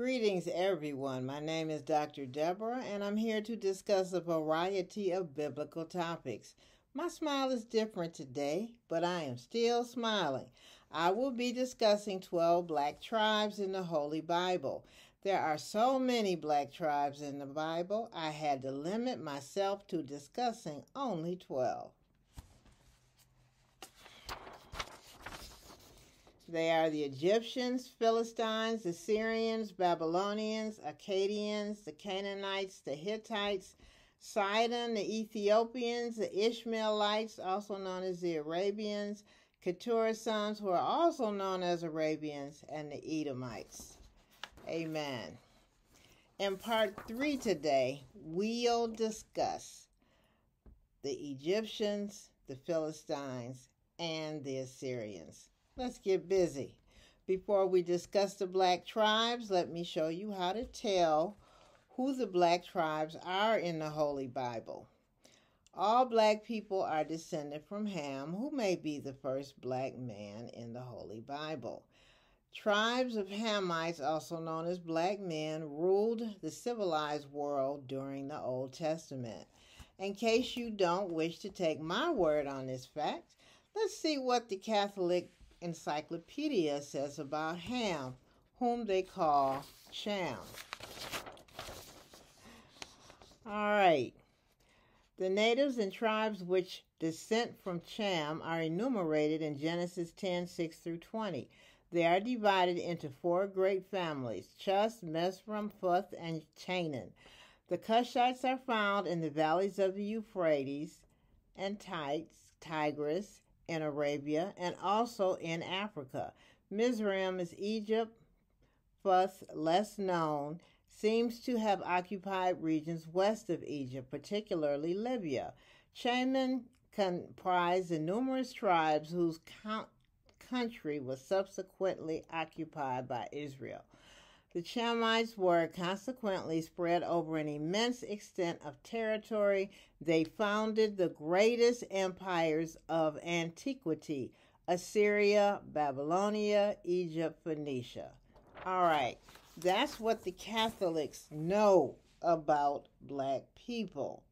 Greetings, everyone. My name is Dr. Debra, and I'm here to discuss a variety of biblical topics. My smile is different today, but I am still smiling. I will be discussing 12 black tribes in the Holy Bible. There are so many black tribes in the Bible, I had to limit myself to discussing only 12. They are the Egyptians, Philistines, the Assyrians, Babylonians, Akkadians, the Canaanites, the Hittites, Sidon, the Ethiopians, the Ishmaelites, also known as the Arabians, Keturah's sons, who are also known as Arabians, and the Edomites. Amen. In part three today, we'll discuss the Egyptians, the Philistines, and the Assyrians. Let's get busy. Before we discuss the black tribes, let me show you how to tell who the black tribes are in the Holy Bible. All black people are descended from Ham, who may be the first black man in the Holy Bible. Tribes of Hamites, also known as black men, ruled the civilized world during the Old Testament. In case you don't wish to take my word on this fact, let's see what the Catholic encyclopedia says about Ham, whom they call Cham. All right. The natives and tribes which descend from Cham are enumerated in Genesis 10 6 through 20. They are divided into four great families Chus, Mesraim, Phuth, and Canaan. The Cushites are found in the valleys of the Euphrates and Tites, Tigris, in Arabia and also in Africa. Mizraim is Egypt, Phuth, less known, seems to have occupied regions west of Egypt, particularly Libya. Shaman comprised the numerous tribes whose country was subsequently occupied by Israel. The Chamites were consequently spread over an immense extent of territory. They founded the greatest empires of antiquity Assyria, Babylonia, Egypt, Phoenicia. All right, that's what the Catholics know about black people.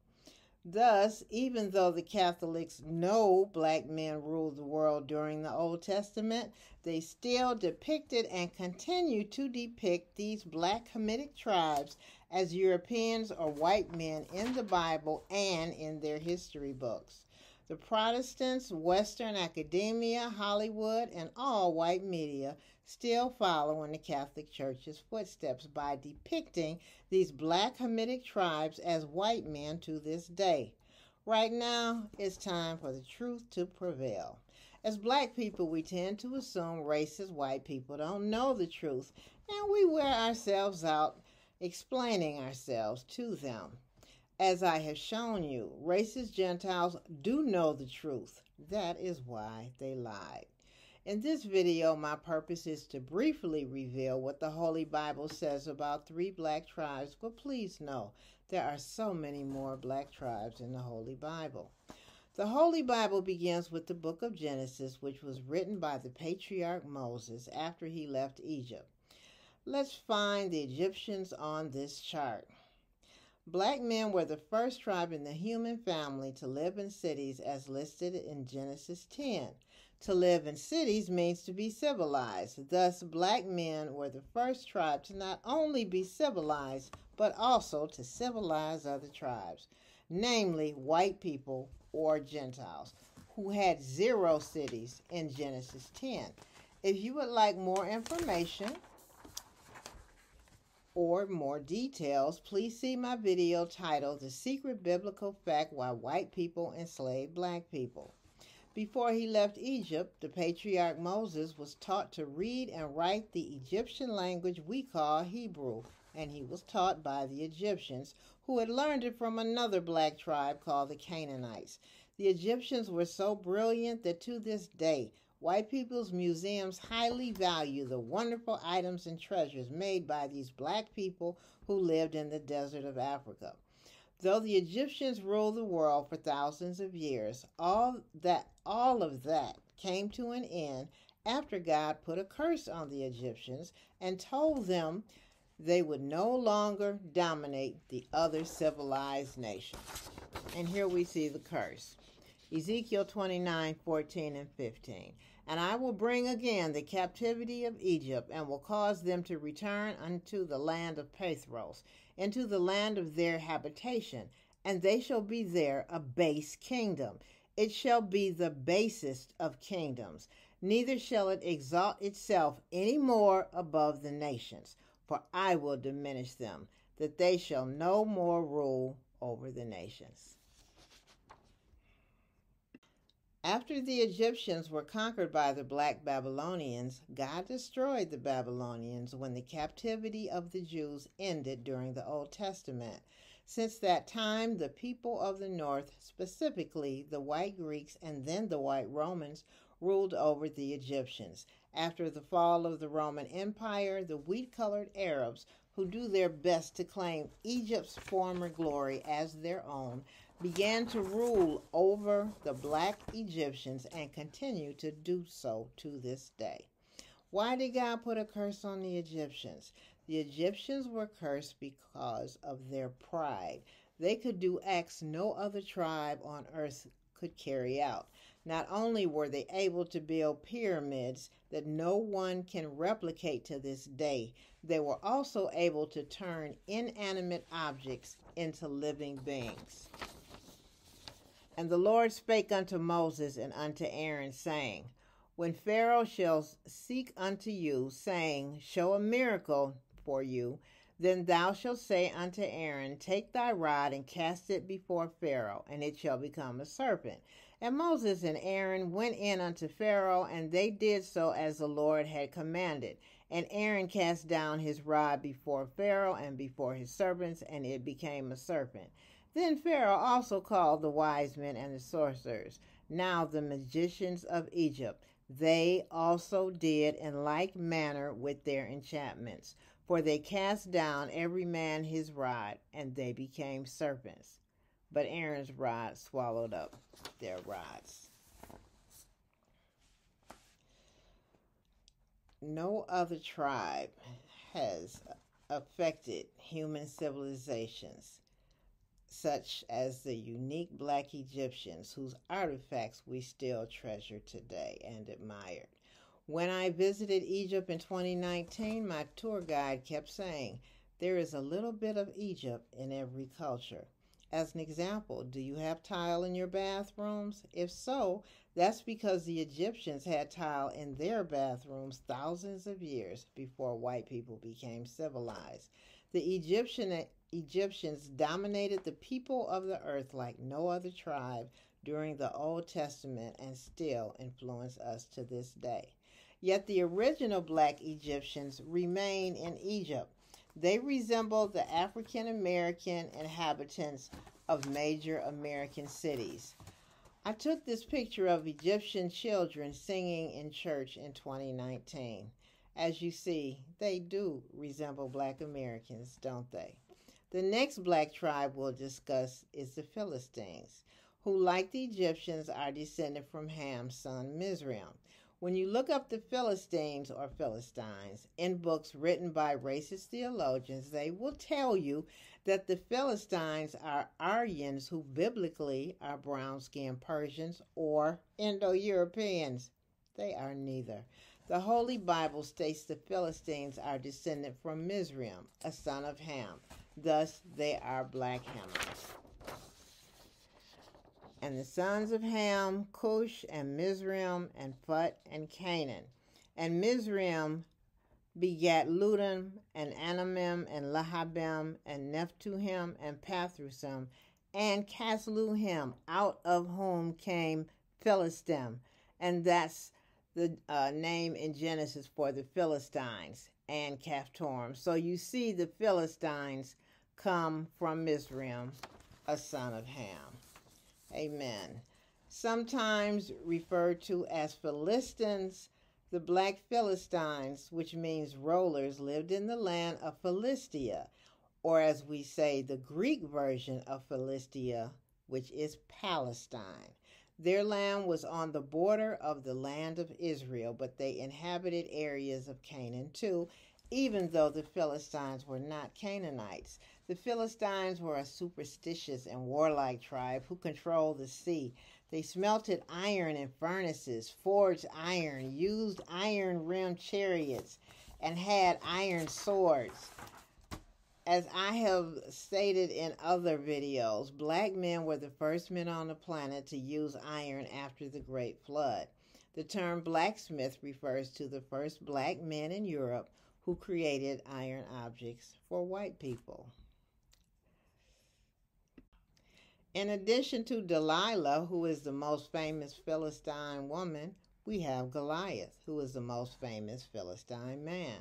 Thus, even though the Catholics know black men ruled the world during the Old Testament, they still depicted and continue to depict these black Hamitic tribes as Europeans or white men in the Bible and in their history books. The Protestants, Western academia, Hollywood, and all white media still follow in the Catholic Church's footsteps by depicting these black Hamitic tribes as white men to this day. Right now, it's time for the truth to prevail. As black people, we tend to assume racist white people don't know the truth, and we wear ourselves out explaining ourselves to them. As I have shown you, racist Gentiles do know the truth. That is why they lied. In this video, my purpose is to briefly reveal what the Holy Bible says about three black tribes, but please know there are so many more black tribes in the Holy Bible. The Holy Bible begins with the book of Genesis, which was written by the patriarch Moses after he left Egypt. Let's find the Egyptians on this chart. Black men were the first tribe in the human family to live in cities as listed in Genesis 10. To live in cities means to be civilized. Thus, black men were the first tribe to not only be civilized, but also to civilize other tribes, namely white people or Gentiles, who had zero cities in Genesis 10. If you would like more information, or more details, please see my video titled The Secret Biblical Fact Why White People Enslaved Black People. Before he left Egypt, the patriarch Moses was taught to read and write the Egyptian language we call Hebrew, and he was taught by the Egyptians, who had learned it from another black tribe called the Canaanites. The Egyptians were so brilliant that to this day, White people's museums highly value the wonderful items and treasures made by these black people who lived in the desert of Africa. Though the Egyptians ruled the world for thousands of years, all that all of that came to an end after God put a curse on the Egyptians and told them they would no longer dominate the other civilized nations. And here we see the curse. Ezekiel 29 14 and 15. And I will bring again the captivity of Egypt, and will cause them to return unto the land of Pathros, into the land of their habitation, and they shall be there a base kingdom. It shall be the basest of kingdoms, neither shall it exalt itself any more above the nations, for I will diminish them, that they shall no more rule over the nations. After the Egyptians were conquered by the Black Babylonians, God destroyed the Babylonians when the captivity of the Jews ended during the Old Testament. Since that time, the people of the north, specifically the white Greeks and then the white Romans, ruled over the Egyptians. After the fall of the Roman Empire, the wheat colored Arabs, who do their best to claim Egypt's former glory as their own, began to rule over the black Egyptians and continue to do so to this day. Why did God put a curse on the Egyptians? The Egyptians were cursed because of their pride. They could do acts no other tribe on earth could carry out. Not only were they able to build pyramids that no one can replicate to this day, they were also able to turn inanimate objects into living beings. And the Lord spake unto Moses and unto Aaron, saying, When Pharaoh shall seek unto you, saying, Show a miracle for you, then thou shalt say unto Aaron, Take thy rod and cast it before Pharaoh, and it shall become a serpent. And Moses and Aaron went in unto Pharaoh, and they did so as the Lord had commanded. And Aaron cast down his rod before Pharaoh and before his servants, and it became a serpent. Then Pharaoh also called the wise men and the sorcerers, now the magicians of Egypt. They also did in like manner with their enchantments, for they cast down every man his rod, and they became serpents. But Aaron's rod swallowed up their rods. No other tribe has affected human civilizations such as the unique black Egyptians whose artifacts we still treasure today and admire. When I visited Egypt in 2019, my tour guide kept saying, There is a little bit of Egypt in every culture. As an example, do you have tile in your bathrooms? If so, that's because the Egyptians had tile in their bathrooms thousands of years before white people became civilized. The Egyptian Egyptians dominated the people of the earth like no other tribe during the Old Testament and still influence us to this day. Yet the original black Egyptians remain in Egypt. They resemble the African American inhabitants of major American cities. I took this picture of Egyptian children singing in church in 2019. As you see, they do resemble black Americans, don't they? The next black tribe we'll discuss is the Philistines, who, like the Egyptians, are descended from Ham's son Mizraim. When you look up the Philistines or Philistines in books written by racist theologians, they will tell you that the Philistines are Aryans who biblically are brown skinned Persians or Indo Europeans. They are neither. The Holy Bible states the Philistines are descended from Mizraim, a son of Ham. Thus, they are black Hamites. And the sons of Ham, Cush, and Mizraim, and Phut, and Canaan. And Mizraim begat Ludim, and Anamim, and Lahabim, and Naphtuhim, and Pathrusim, and Casluhim, out of whom came Philistim. And that's the uh, name in Genesis for the Philistines and Caphtorim. So you see the Philistines come from Mizraim, a son of Ham. Amen. Sometimes referred to as Philistines, the black Philistines, which means rollers, lived in the land of Philistia, or as we say, the Greek version of Philistia, which is Palestine. Their land was on the border of the land of Israel, but they inhabited areas of Canaan too, even though the Philistines were not Canaanites. The Philistines were a superstitious and warlike tribe who controlled the sea. They smelted iron in furnaces, forged iron, used iron rimmed chariots, and had iron swords. As I have stated in other videos, black men were the first men on the planet to use iron after the Great Flood. The term blacksmith refers to the first black men in Europe who created iron objects for white people. In addition to Delilah, who is the most famous Philistine woman, we have Goliath, who is the most famous Philistine man.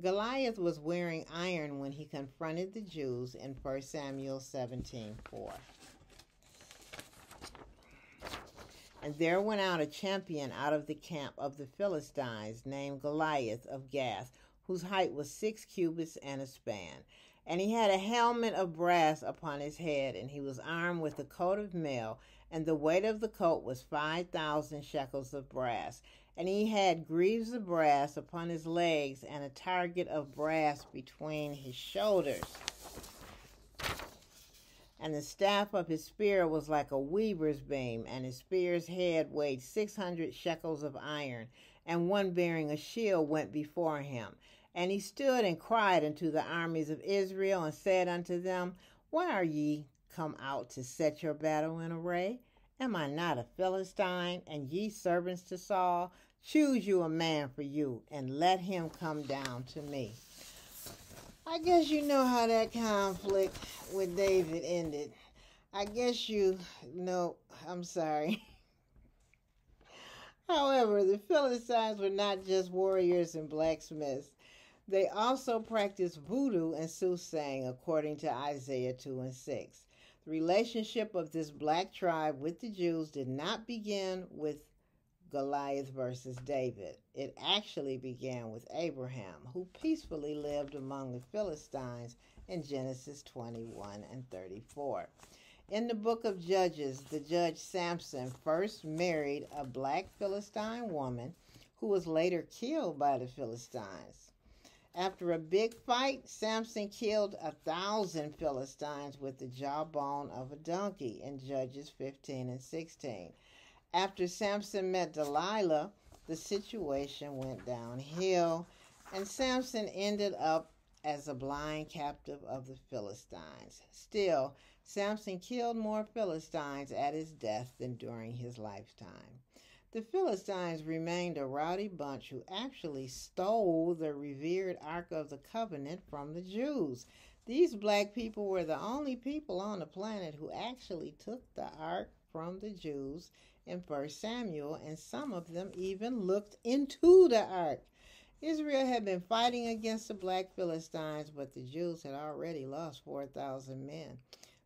Goliath was wearing iron when he confronted the Jews in 1 Samuel 17:4. And there went out a champion out of the camp of the Philistines named Goliath of Gath, whose height was six cubits and a span. And he had a helmet of brass upon his head, and he was armed with a coat of mail, and the weight of the coat was five thousand shekels of brass. And he had greaves of brass upon his legs, and a target of brass between his shoulders. And the staff of his spear was like a weaver's beam, and his spear's head weighed six hundred shekels of iron, and one bearing a shield went before him. And he stood and cried unto the armies of Israel and said unto them, Why are ye come out to set your battle in array? Am I not a Philistine, and ye servants to Saul? Choose you a man for you, and let him come down to me. I guess you know how that conflict with David ended. I guess you know, I'm sorry. However, the Philistines were not just warriors and blacksmiths. They also practiced voodoo and soothsaying, according to Isaiah 2 and 6. The relationship of this black tribe with the Jews did not begin with Goliath versus David. It actually began with Abraham, who peacefully lived among the Philistines in Genesis 21 and 34. In the book of Judges, the judge Samson first married a black Philistine woman who was later killed by the Philistines. After a big fight, Samson killed a thousand Philistines with the jawbone of a donkey in Judges 15 and 16. After Samson met Delilah, the situation went downhill, and Samson ended up as a blind captive of the Philistines. Still, Samson killed more Philistines at his death than during his lifetime. The Philistines remained a rowdy bunch who actually stole the revered Ark of the Covenant from the Jews. These black people were the only people on the planet who actually took the Ark from the Jews in 1 Samuel, and some of them even looked into the Ark. Israel had been fighting against the black Philistines, but the Jews had already lost 4,000 men.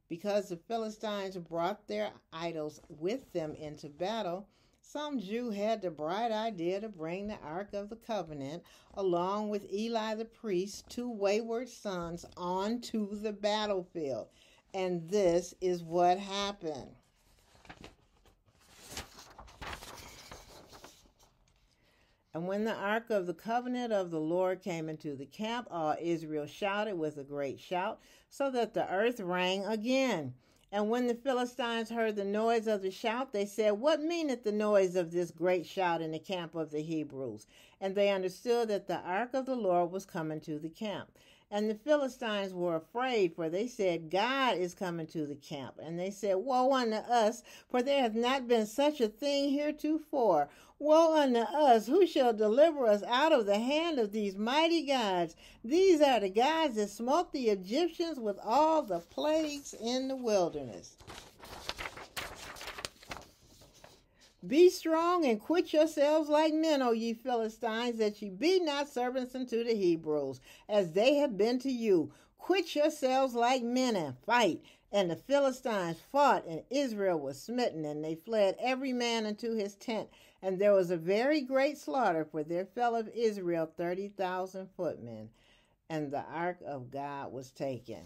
Because the Philistines brought their idols with them into battle, some Jew had the bright idea to bring the Ark of the Covenant, along with Eli the priest, two wayward sons, onto the battlefield. And this is what happened. And when the ark of the covenant of the Lord came into the camp, all Israel shouted with a great shout, so that the earth rang again. And when the Philistines heard the noise of the shout, they said, What meaneth the noise of this great shout in the camp of the Hebrews? And they understood that the ark of the Lord was coming to the camp. And the Philistines were afraid, for they said, God is coming to the camp. And they said, Woe unto us, for there hath not been such a thing heretofore. Woe unto us, who shall deliver us out of the hand of these mighty gods? These are the gods that smote the Egyptians with all the plagues in the wilderness. Be strong and quit yourselves like men, O ye Philistines, that ye be not servants unto the Hebrews, as they have been to you. Quit yourselves like men and fight. And the Philistines fought, and Israel was smitten, and they fled every man into his tent. And there was a very great slaughter, for there fell of Israel thirty thousand footmen, and the ark of God was taken.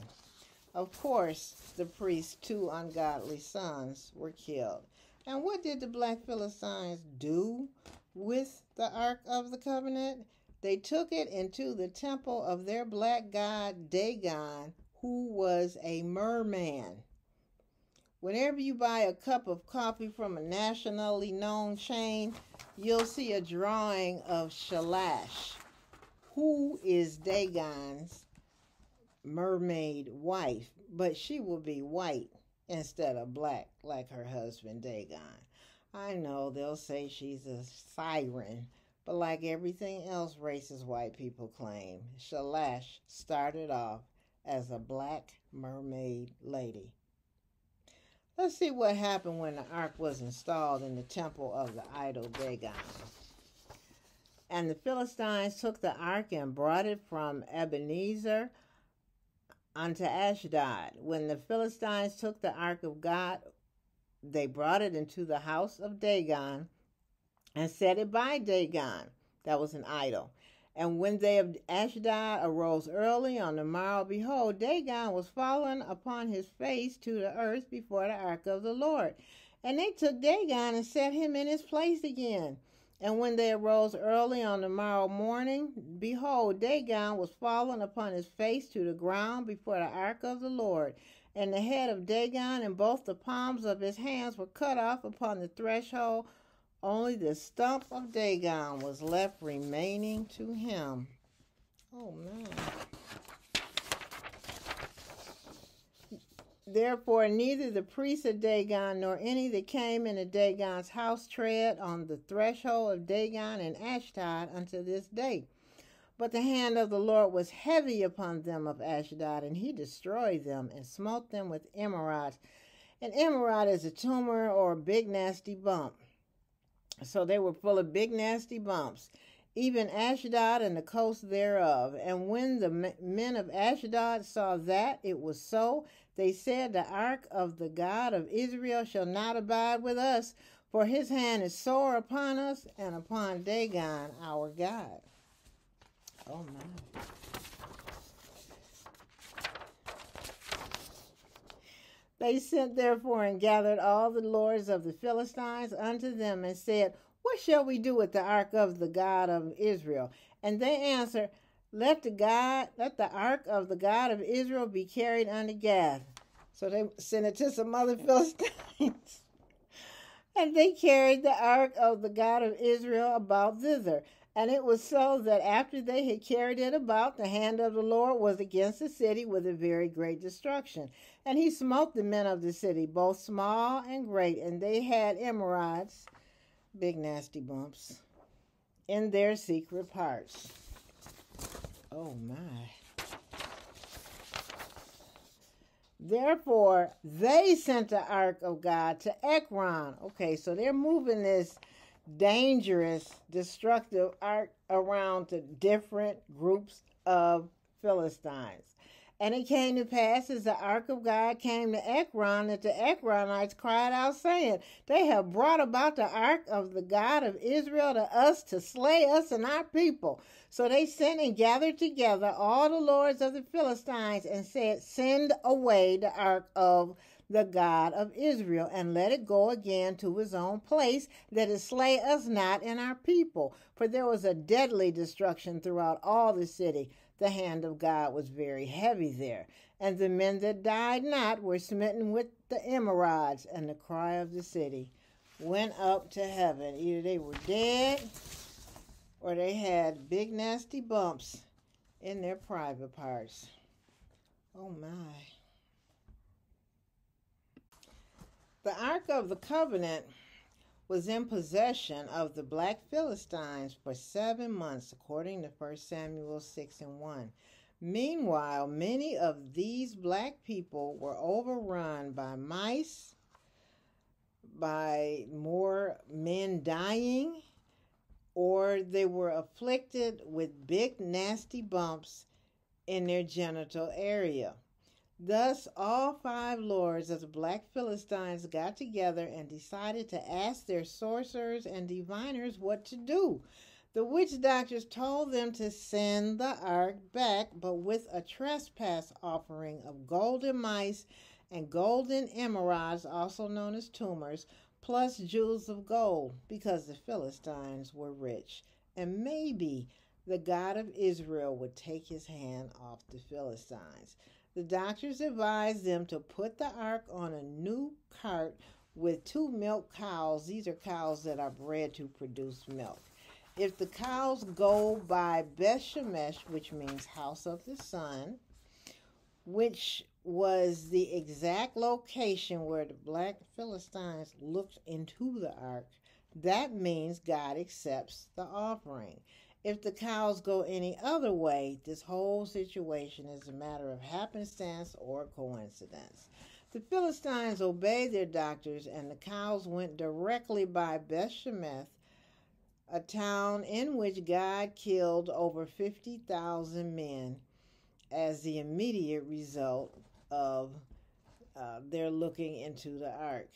Of course, the priest's two ungodly sons were killed. And what did the black Philistines do with the Ark of the Covenant? They took it into the temple of their black god Dagon, who was a merman. Whenever you buy a cup of coffee from a nationally known chain, you'll see a drawing of Shalash, who is Dagon's mermaid wife, but she will be white instead of black like her husband Dagon. I know they'll say she's a siren, but like everything else racist white people claim, Shalash started off as a black mermaid lady. Let's see what happened when the ark was installed in the temple of the idol Dagon. And the Philistines took the ark and brought it from Ebenezer unto Ashdod. When the Philistines took the ark of God, they brought it into the house of Dagon and set it by Dagon. That was an idol. And when they of Ashdod arose early on the morrow, behold, Dagon was fallen upon his face to the earth before the ark of the Lord. And they took Dagon and set him in his place again. And when they arose early on the morrow morning, behold, Dagon was fallen upon his face to the ground before the ark of the Lord. And the head of Dagon and both the palms of his hands were cut off upon the threshold. Only the stump of Dagon was left remaining to him. Oh, man. Therefore, neither the priests of Dagon nor any that came into Dagon's house tread on the threshold of Dagon and Ashdod unto this day. But the hand of the Lord was heavy upon them of Ashdod, and he destroyed them and smote them with emerods. An emerod is a tumor or a big nasty bump. So they were full of big nasty bumps even Ashdod and the coast thereof. And when the men of Ashdod saw that it was so, they said, The ark of the God of Israel shall not abide with us, for his hand is sore upon us and upon Dagon our God. Oh my. They sent therefore and gathered all the lords of the Philistines unto them and said, What shall we do with the ark of the God of Israel? And they answered, let the God, let the ark of the God of Israel be carried unto Gath. So they sent it to some other Philistines. and they carried the ark of the God of Israel about thither. And it was so that after they had carried it about, the hand of the Lord was against the city with a very great destruction. And he smote the men of the city, both small and great, and they had emerods, big nasty bumps, in their secret parts. Oh my. Therefore, they sent the ark of God to Ekron. Okay, so they're moving this dangerous, destructive ark around to different groups of Philistines. And it came to pass as the ark of God came to Ekron that the Ekronites cried out, saying, They have brought about the ark of the God of Israel to us to slay us and our people. So they sent and gathered together all the lords of the Philistines and said, Send away the ark of the God of Israel, and let it go again to his own place, that it slay us not and our people. For there was a deadly destruction throughout all the city the hand of God was very heavy there. And the men that died not were smitten with the emerods, and the cry of the city went up to heaven. Either they were dead or they had big nasty bumps in their private parts. Oh my. The Ark of the Covenant was in possession of the black Philistines for seven months, according to 1 Samuel 6 and 1. Meanwhile, many of these black people were overrun by mice, by more men dying, or they were afflicted with big, nasty bumps in their genital area. Thus, all five lords of the black Philistines got together and decided to ask their sorcerers and diviners what to do. The witch doctors told them to send the ark back, but with a trespass offering of golden mice and golden emerods, also known as tumors, plus jewels of gold, because the Philistines were rich. And maybe the God of Israel would take his hand off the Philistines. The doctors advised them to put the ark on a new cart with two milk cows. These are cows that are bred to produce milk. If the cows go by Beth Shemesh, which means house of the sun, which was the exact location where the black Philistines looked into the ark, that means God accepts the offering. If the cows go any other way, this whole situation is a matter of happenstance or coincidence. The Philistines obeyed their doctors, and the cows went directly by Bethshemesh, a town in which God killed over 50,000 men as the immediate result of uh, their looking into the ark.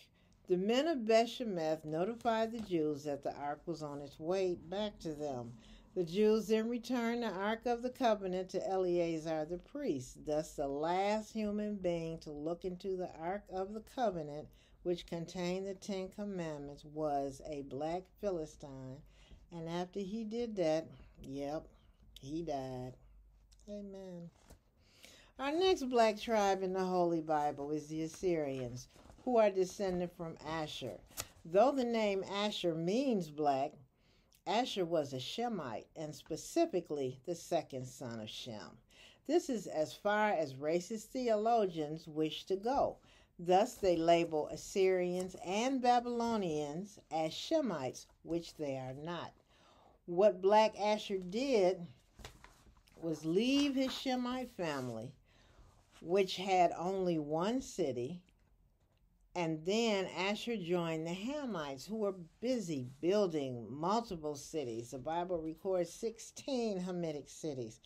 The men of Bethshemesh notified the Jews that the ark was on its way back to them. The Jews then returned the Ark of the Covenant to Eleazar the priest. Thus, the last human being to look into the Ark of the Covenant, which contained the Ten Commandments, was a black Philistine. And after he did that, yep, he died. Amen. Our next black tribe in the Holy Bible is the Assyrians, who are descended from Asher. Though the name Asher means black, Asher was a Shemite, and specifically the second son of Shem. This is as far as racist theologians wish to go. Thus, they label Assyrians and Babylonians as Shemites, which they are not. What Black Asher did was leave his Shemite family, which had only one city, and then Asher joined the Hamites, who were busy building multiple cities. The Bible records 16 Hamitic cities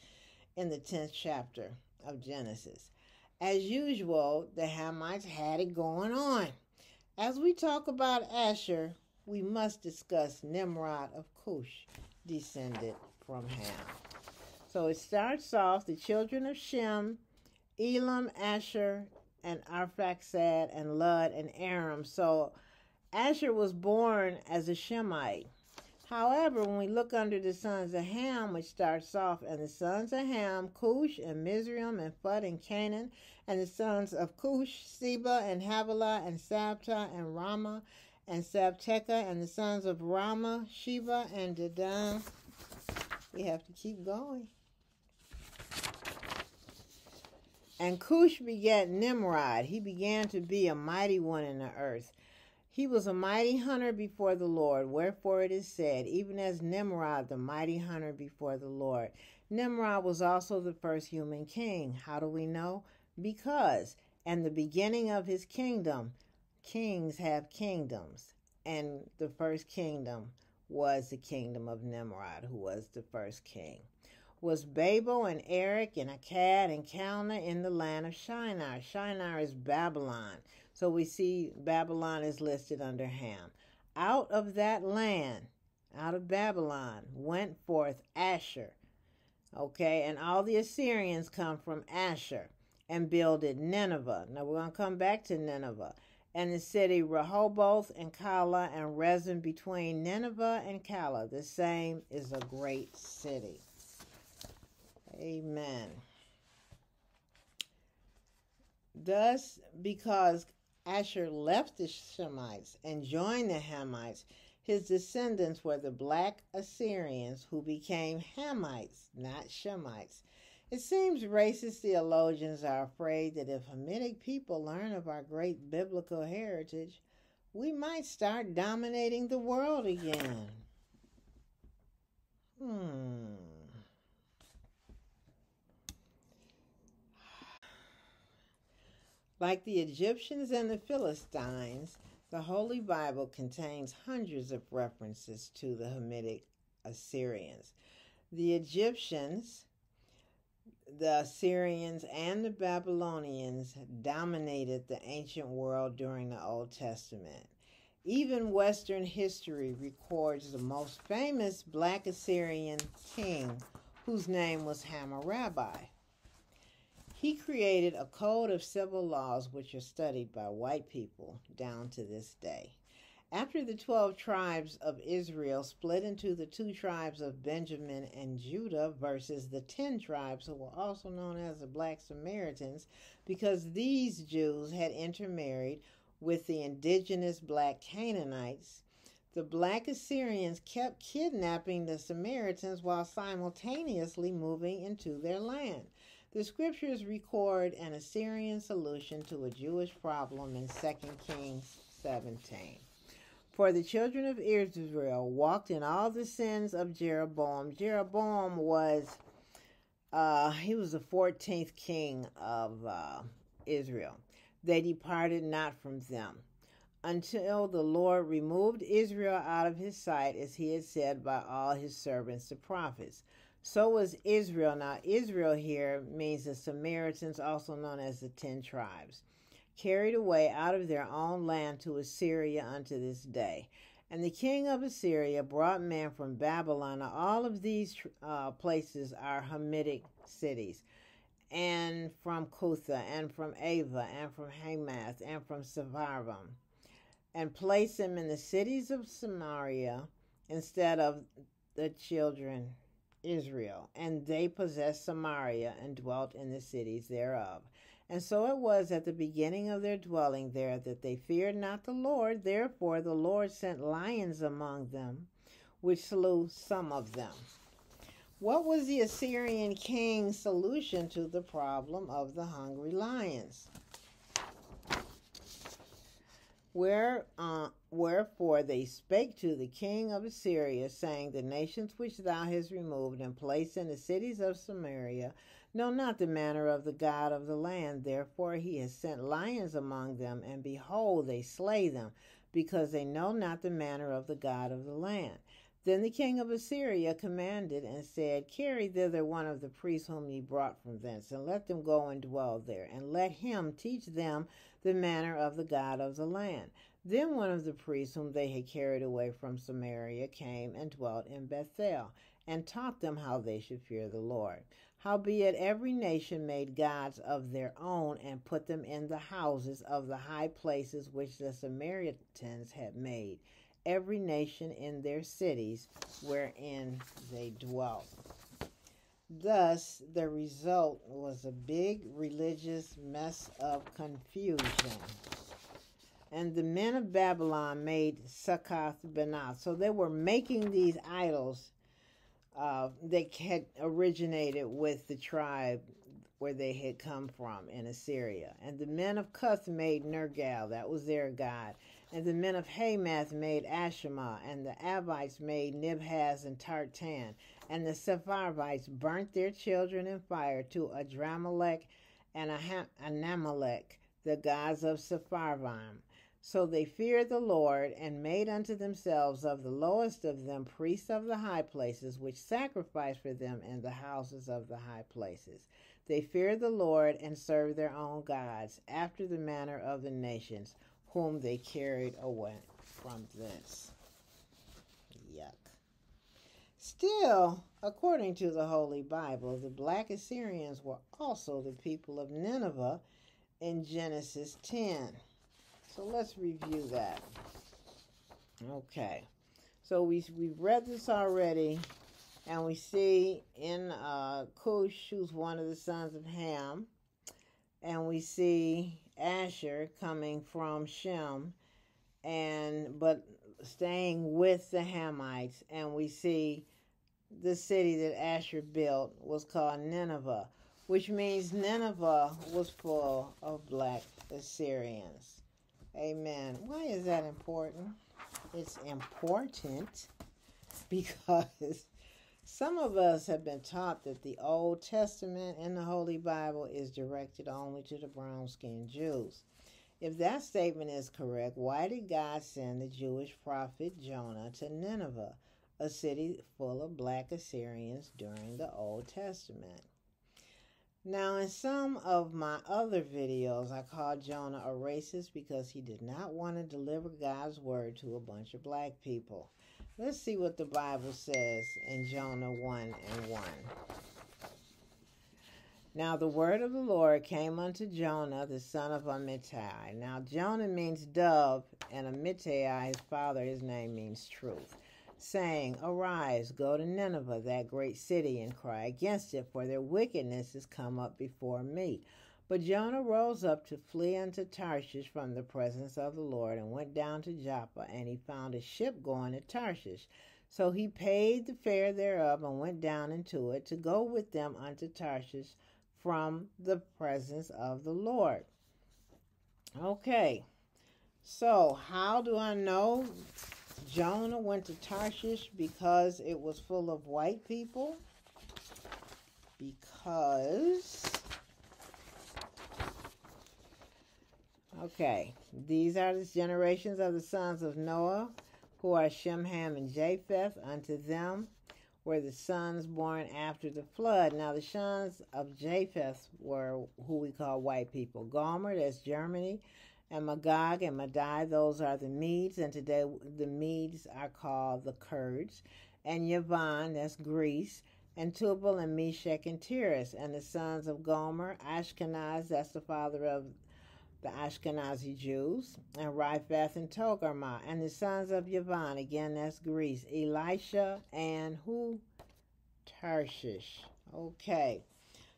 in the 10th chapter of Genesis. As usual, the Hamites had it going on. As we talk about Asher, we must discuss Nimrod of Cush, descended from Ham. So it starts off the children of Shem, Elam, Asher, and Arphaxad and Lud and Aram. So Asher was born as a Shemite. However, when we look under the sons of Ham, which starts off, and the sons of Ham, Cush and Mizraim and Phut and Canaan, and the sons of Cush, Seba and Havilah and Sabta and Rama and Sabteca, and the sons of Rama, Sheba and Dedan. We have to keep going. And Cush begat Nimrod. He began to be a mighty one in the earth. He was a mighty hunter before the Lord, wherefore it is said, even as Nimrod, the mighty hunter before the Lord. Nimrod was also the first human king. How do we know? Because, and the beginning of his kingdom, kings have kingdoms. And the first kingdom was the kingdom of Nimrod, who was the first king was Babel and Erech and Akkad and Calneh in the land of Shinar. Shinar is Babylon. So we see Babylon is listed under Ham. Out of that land, out of Babylon, went forth Asher. Okay, and all the Assyrians come from Asher and builded Nineveh. Now we're going to come back to Nineveh. And the city Rehoboth and Calah and Resen between Nineveh and Calah. The same is a great city. Amen. Thus, because Asher left the Shemites and joined the Hamites, his descendants were the black Assyrians who became Hamites, not Shemites. It seems racist theologians are afraid that if Hamitic people learn of our great biblical heritage, we might start dominating the world again. Hmm. Like the Egyptians and the Philistines, the Holy Bible contains hundreds of references to the Hamitic Assyrians. The Egyptians, the Assyrians, and the Babylonians dominated the ancient world during the Old Testament. Even Western history records the most famous black Assyrian king, whose name was Hammurabi. He created a code of civil laws which are studied by white people down to this day. After the 12 tribes of Israel split into the two tribes of Benjamin and Judah versus the 10 tribes who were also known as the Black Samaritans, because these Jews had intermarried with the indigenous black Canaanites, the black Assyrians kept kidnapping the Samaritans while simultaneously moving into their land. The scriptures record an Assyrian solution to a Jewish problem in 2 Kings 17. For the children of Israel walked in all the sins of Jeroboam. Jeroboam was uh, he was the 14th king of uh, Israel. They departed not from them until the Lord removed Israel out of his sight, as he had said by all his servants the prophets. So was Israel. Now, Israel here means the Samaritans, also known as the ten tribes carried away out of their own land to Assyria unto this day. And the king of Assyria brought men from Babylon. Now, all of these uh, places are Hamitic cities, and from Cutha, and from Ava, and from Hamath, and from Sepharvaim, and placed them in the cities of Samaria instead of the children Israel. And they possessed Samaria and dwelt in the cities thereof. And so it was at the beginning of their dwelling there that they feared not the Lord. Therefore the Lord sent lions among them, which slew some of them. What was the Assyrian king's solution to the problem of the hungry lions? Where, uh, wherefore they spake to the king of Assyria, saying, The nations which thou hast removed and placed in the cities of Samaria know not the manner of the God of the land. Therefore he has sent lions among them, and behold, they slay them, because they know not the manner of the God of the land. Then the king of Assyria commanded and said, Carry thither one of the priests whom ye brought from thence, and let them go and dwell there, and let him teach them the manner of the God of the land. Then one of the priests whom they had carried away from Samaria came and dwelt in Bethel, and taught them how they should fear the Lord. Howbeit every nation made gods of their own, and put them in the houses of the high places which the Samaritans had made, every nation in their cities wherein they dwelt. Thus, the result was a big religious mess of confusion. And the men of Babylon made Succoth Benoth. So they were making these idols uh, that had originated with the tribe where they had come from in Assyria. And the men of Cuth made Nergal, that was their god. And the men of Hamath made Ashima, and the Avites made Nibhaz and Tartak. And the Sepharvites burnt their children in fire to Adramelech and Anammelech, the gods of Sepharvaim. So they feared the Lord and made unto themselves of the lowest of them priests of the high places, which sacrificed for them in the houses of the high places. They feared the Lord and served their own gods, after the manner of the nations, whom they carried away from this. Yuck. Still, according to the Holy Bible, the black Assyrians were also the people of Nineveh in Genesis 10. So let's review that. Okay. So we, we've read this already, and we see in uh, Cush, who's one of the sons of Ham, and we see Asher coming from Shem, and but staying with the Hamites, and we see the city that Asher built was called Nineveh, which means Nineveh was full of black Assyrians. Amen. Why is that important? It's important because some of us have been taught that the Old Testament and the Holy Bible is directed only to the brown skinned Jews. If that statement is correct, why did God send the Jewish prophet Jonah to Nineveh, a city full of black Assyrians during the Old Testament? Now, in some of my other videos, I called Jonah a racist because he did not want to deliver God's word to a bunch of black people. Let's see what the Bible says in Jonah 1 and 1. Now the word of the Lord came unto Jonah, the son of Amittai. Now Jonah means dove, and Amittai, his father, his name means truth, saying, Arise, go to Nineveh, that great city, and cry against it, for their wickedness is come up before me. But Jonah rose up to flee unto Tarshish from the presence of the Lord, and went down to Joppa, and he found a ship going to Tarshish. So he paid the fare thereof, and went down into it to go with them unto Tarshish from the presence of the Lord. Okay, so how do I know Jonah went to Tarshish because it was full of white people? Because, okay, these are the generations of the sons of Noah, who are Shem, Ham, and Japheth. Unto them were the sons born after the flood. Now, the sons of Japheth were who we call white people. Gomer, that's Germany, and Magog and Madai, those are the Medes, and today the Medes are called the Kurds. And Yavon, that's Greece, and Tubal and Meshech and Tiras, and the sons of Gomer, Ashkenaz, that's the father of the Ashkenazi Jews, and Riphath and Togarmah, and the sons of Yavon, again that's Greece, Elisha and who? Tarshish. Okay.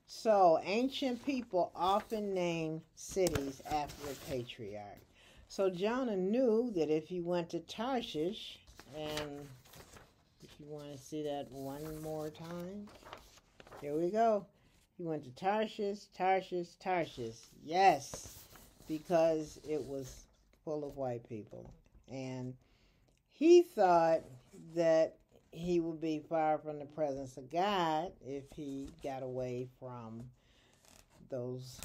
So ancient people often name cities after a patriarch. So Jonah knew that if he went to Tarshish, and if you want to see that one more time, here we go. He went to Tarshish, Tarshish, Tarshish. Yes because it was full of white people. And he thought that he would be far from the presence of God if he got away from those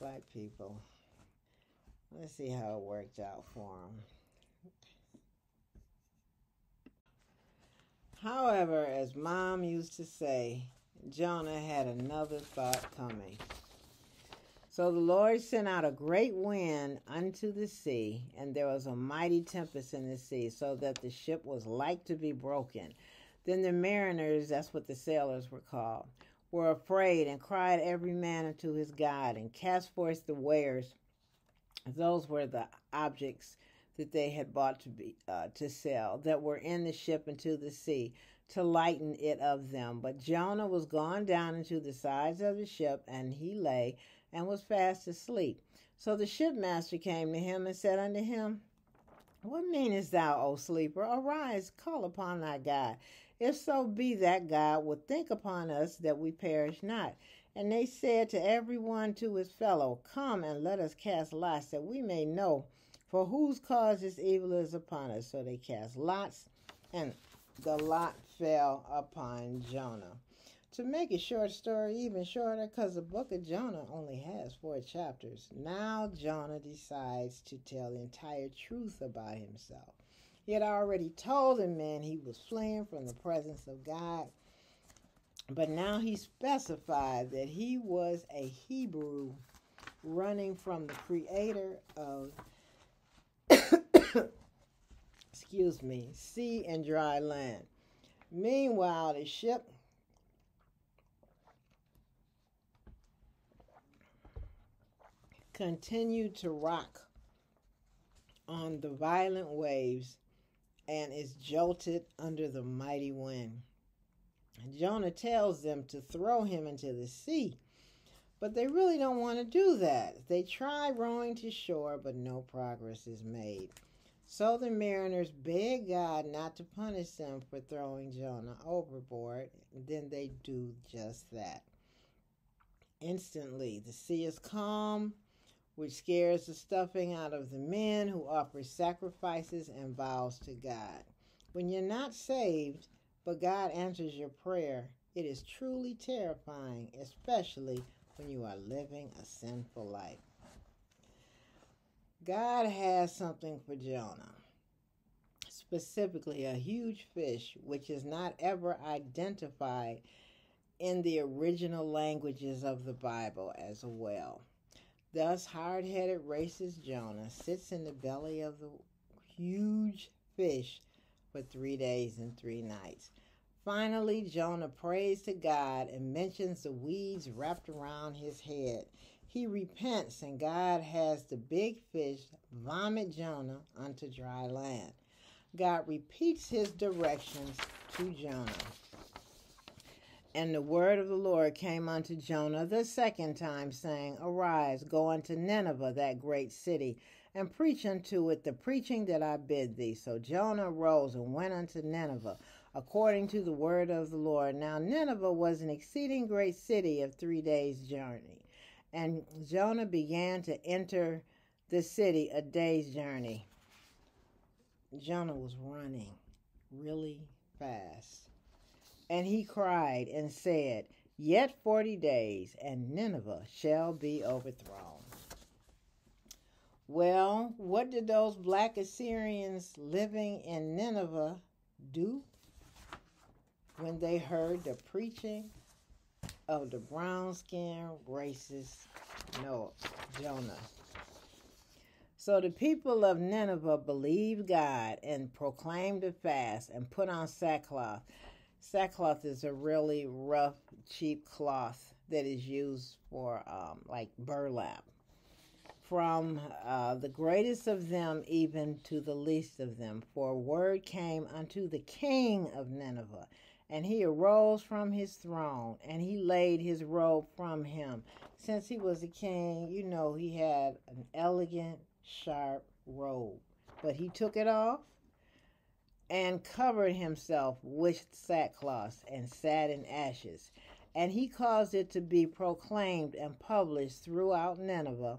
black people. Let's see how it worked out for him. However, as mom used to say, Jonah had another thought coming. So the Lord sent out a great wind unto the sea, and there was a mighty tempest in the sea, so that the ship was like to be broken. Then the mariners, that's what the sailors were called, were afraid and cried every man unto his God and cast forth the wares. Those were the objects that they had bought to be uh, to sell that were in the ship into the sea to lighten it of them. But Jonah was gone down into the sides of the ship, and he lay and was fast asleep. So the shipmaster came to him and said unto him, What meanest thou, O sleeper? Arise, call upon thy God. If so be that God would think upon us that we perish not. And they said to every one to his fellow, Come and let us cast lots, that we may know for whose cause this evil is upon us. So they cast lots, and the lot fell upon Jonah to make a short story even shorter, because the book of Jonah only has four chapters, now Jonah decides to tell the entire truth about himself. He had already told the men he was fleeing from the presence of God, but now he specified that he was a Hebrew running from the creator of, excuse me, sea and dry land. Meanwhile, the ship continued to rock on the violent waves and is jolted under the mighty wind. Jonah tells them to throw him into the sea, but they really don't want to do that. They try rowing to shore, but no progress is made. So the mariners beg God not to punish them for throwing Jonah overboard. Then they do just that. Instantly, the sea is calm which scares the stuffing out of the men who offer sacrifices and vows to God. When you're not saved, but God answers your prayer, it is truly terrifying, especially when you are living a sinful life. God has something for Jonah, specifically a huge fish which is not ever identified in the original languages of the Bible as well. Thus, hard headed, racist Jonah sits in the belly of the huge fish for three days and three nights. Finally, Jonah prays to God and mentions the weeds wrapped around his head. He repents, and God has the big fish vomit Jonah onto dry land. God repeats his directions to Jonah. And the word of the Lord came unto Jonah the second time, saying, Arise, go unto Nineveh, that great city, and preach unto it the preaching that I bid thee. So Jonah rose and went unto Nineveh, according to the word of the Lord. Now Nineveh was an exceeding great city of three days' journey. And Jonah began to enter the city a day's journey. Jonah was running really fast. And he cried and said, Yet forty days, and Nineveh shall be overthrown. Well, what did those black Assyrians living in Nineveh do when they heard the preaching of the brown skinned racist Noah, Jonah? So the people of Nineveh believed God and proclaimed a fast and put on sackcloth. Sackcloth is a really rough, cheap cloth that is used for um, like burlap. From uh, the greatest of them even to the least of them, for word came unto the king of Nineveh, and he arose from his throne, and he laid his robe from him. Since he was a king, you know, he had an elegant, sharp robe. But he took it off and covered himself with sackcloth and sat in ashes. And he caused it to be proclaimed and published throughout Nineveh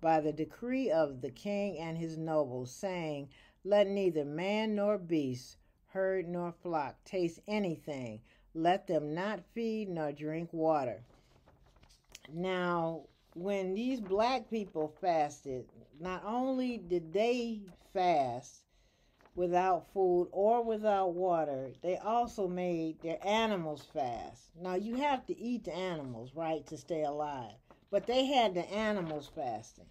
by the decree of the king and his nobles, saying, Let neither man nor beast, herd nor flock taste anything, let them not feed nor drink water. Now, when these black people fasted, not only did they fast without food or without water, they also made their animals fast. Now, you have to eat the animals, right, to stay alive. But they had the animals fasting.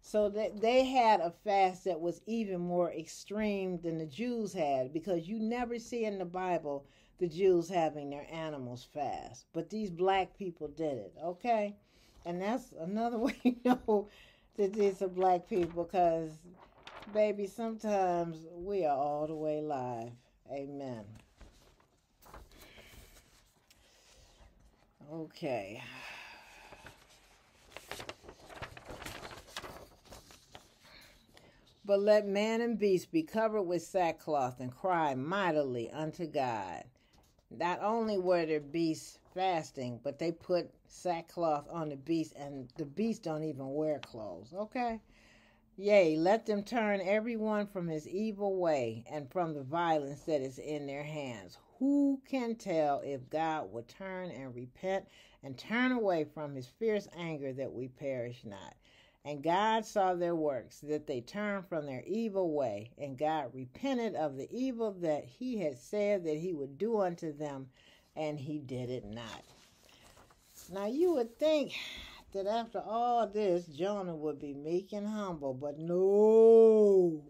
So that they had a fast that was even more extreme than the Jews had because you never see in the Bible the Jews having their animals fast. But these black people did it, okay? And that's another way you know that these are black people because, baby, sometimes we are all the way live. Amen. Okay. But let man and beast be covered with sackcloth and cry mightily unto God. Not only were their beasts fasting, but they put sackcloth on the beast, and the beast don't even wear clothes. Okay? Yea, let them turn every one from his evil way and from the violence that is in their hands. Who can tell if God will turn and repent and turn away from his fierce anger that we perish not? And God saw their works, that they turned from their evil way, and God repented of the evil that he had said that he would do unto them, and he did it not. Now you would think that after all this, Jonah would be meek and humble, but no.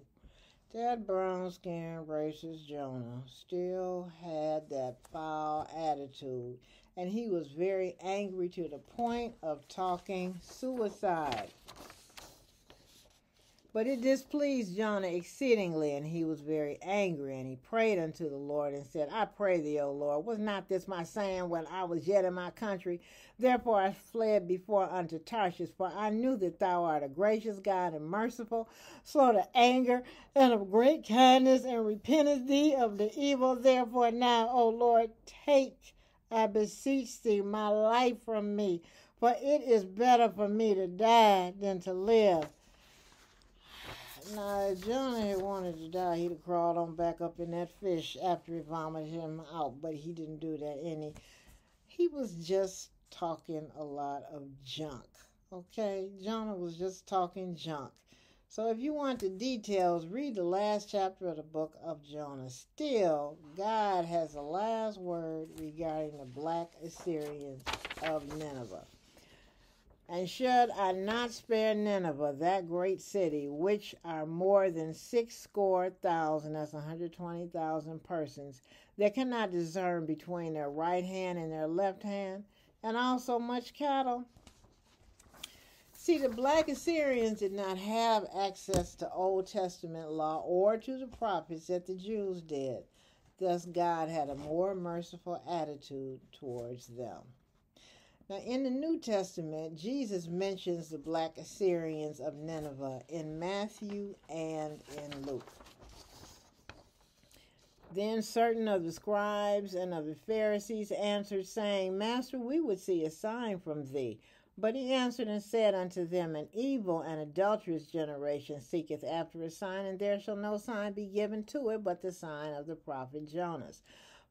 That brown skinned racist Jonah still had that foul attitude, and he was very angry to the point of talking suicide. But it displeased Jonah exceedingly, and he was very angry. And he prayed unto the Lord and said, I pray thee, O Lord, was not this my saying when I was yet in my country? Therefore I fled before unto Tarshish, for I knew that thou art a gracious God and merciful, slow to anger, and of great kindness, and repented thee of the evil. Therefore now, O Lord, take, I beseech thee, my life from me, for it is better for me to die than to live. Now, Jonah had wanted to die, he'd have crawled on back up in that fish after he vomited him out, but he didn't do that. any. he, was just talking a lot of junk. Okay? Jonah was just talking junk. So if you want the details, read the last chapter of the book of Jonah. Still, God has the last word regarding the black Assyrians of Nineveh. And should I not spare Nineveh, that great city, which are more than six score thousand, that's 120,000 persons, that cannot discern between their right hand and their left hand, and also much cattle? See, the black Assyrians did not have access to Old Testament law or to the prophets that the Jews did. Thus, God had a more merciful attitude towards them. Now, in the New Testament, Jesus mentions the black Assyrians of Nineveh in Matthew and in Luke. Then certain of the scribes and of the Pharisees answered, saying, Master, we would see a sign from thee. But he answered and said unto them, An evil and adulterous generation seeketh after a sign, and there shall no sign be given to it but the sign of the prophet Jonas.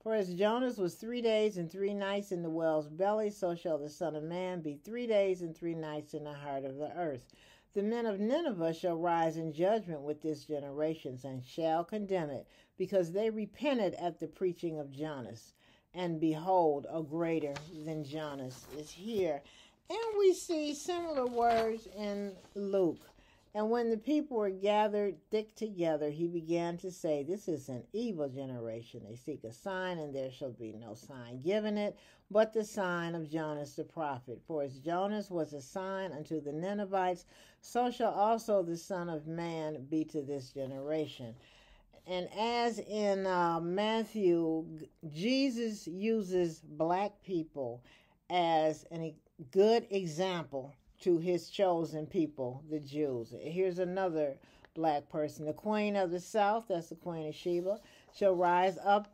For as Jonas was three days and three nights in the whale's belly, so shall the Son of Man be three days and three nights in the heart of the earth. The men of Nineveh shall rise in judgment with this generation, and shall condemn it, because they repented at the preaching of Jonas. And behold, a greater than Jonas is here. And we see similar words in Luke. And when the people were gathered thick together, he began to say, This is an evil generation. They seek a sign, and there shall be no sign given it, but the sign of Jonas the prophet. For as Jonas was a sign unto the Ninevites, so shall also the Son of Man be to this generation. And as in uh, Matthew, Jesus uses black people as a good example to his chosen people, the Jews. Here's another black person. The queen of the south, that's the queen of Sheba, shall rise up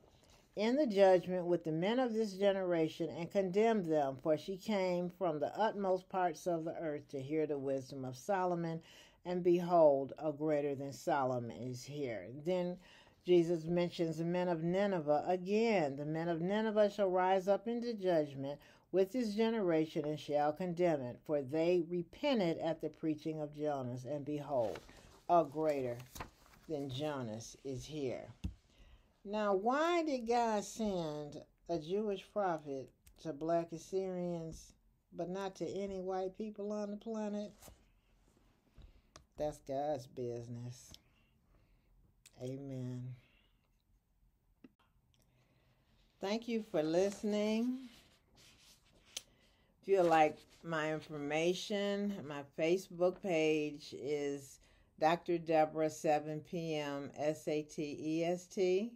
in the judgment with the men of this generation and condemn them, for she came from the utmost parts of the earth to hear the wisdom of Solomon, and behold, a greater than Solomon is here. Then Jesus mentions the men of Nineveh again. The men of Nineveh shall rise up into judgment with this generation and shall condemn it, for they repented at the preaching of Jonas, and behold, a greater than Jonas is here. Now, why did God send a Jewish prophet to black Assyrians, but not to any white people on the planet? That's God's business. Amen. Thank you for listening. You like my information, my Facebook page is Dr. Debra 7 p.m. S A T E S T.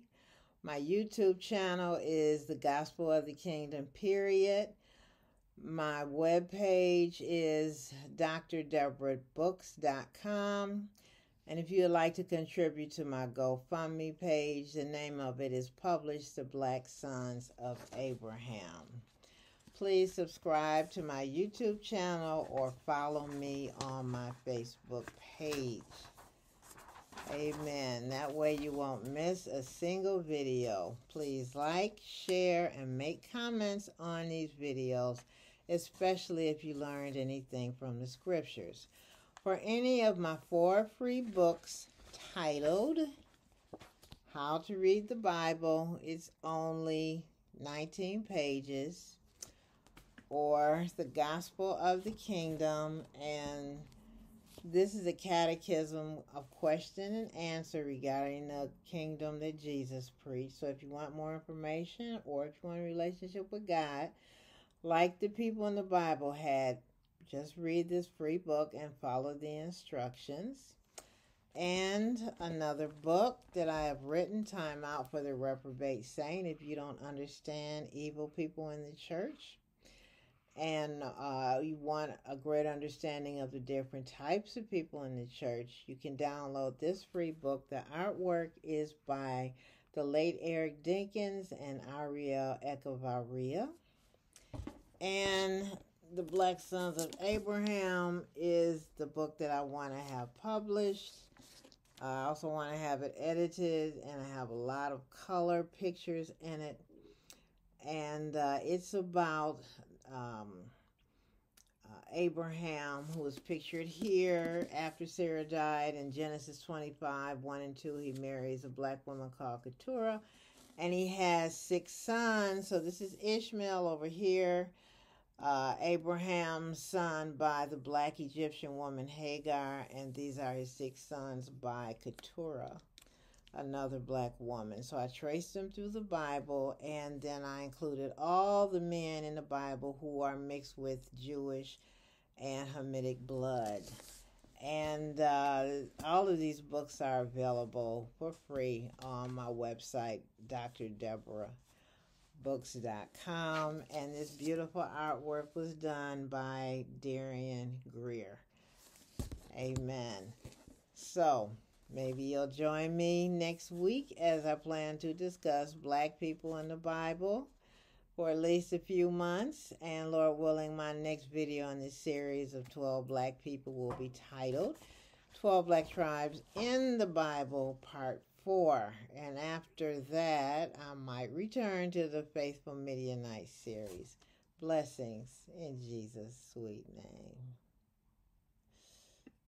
My YouTube channel is The Gospel of the Kingdom, period. My webpage is drdebrabooks.com. And if you would like to contribute to my GoFundMe page, the name of it is Publish the Black Sons of Abraham please subscribe to my YouTube channel or follow me on my Facebook page. Amen. That way you won't miss a single video. Please like, share, and make comments on these videos, especially if you learned anything from the scriptures. For any of my four free books titled How to Read the Bible, it's only 19 pages or the gospel of the kingdom and this is a catechism of question and answer regarding the kingdom that Jesus preached. So if you want more information or if you want a relationship with God, like the people in the Bible had, just read this free book and follow the instructions. And another book that I have written, Time Out for the Reprobate Saint, if you don't understand evil people in the church and uh, you want a great understanding of the different types of people in the church, you can download this free book. The artwork is by the late Eric Dinkins and Ariel Echevarria. And The Black Sons of Abraham is the book that I want to have published. I also want to have it edited, and I have a lot of color pictures in it. And uh, it's about um, uh, Abraham, who is pictured here after Sarah died in Genesis 25 1 and 2. He marries a black woman called Keturah, and he has six sons. So this is Ishmael over here. uh, Abraham's son by the black Egyptian woman Hagar, and these are his six sons by Keturah, another black woman. So I traced them through the Bible, and then I included all the men in the Bible who are mixed with Jewish and Hamitic blood. And uh, all of these books are available for free on my website, Dr. Debra books.com and this beautiful artwork was done by Darian Greer. Amen. So, maybe you'll join me next week as I plan to discuss black people in the Bible for at least a few months. And Lord willing, my next video in this series of 12 black people will be titled 12 Black Tribes in the Bible, Part four. And after that, I might return to the Faithful Midianite series. Blessings in Jesus' sweet name.